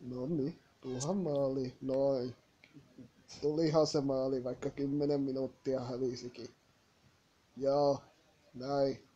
No niin, tuohan maali. Noin. Tulihan se maali, vaikka kymmenen minuuttia hävisikin. Joo, näin.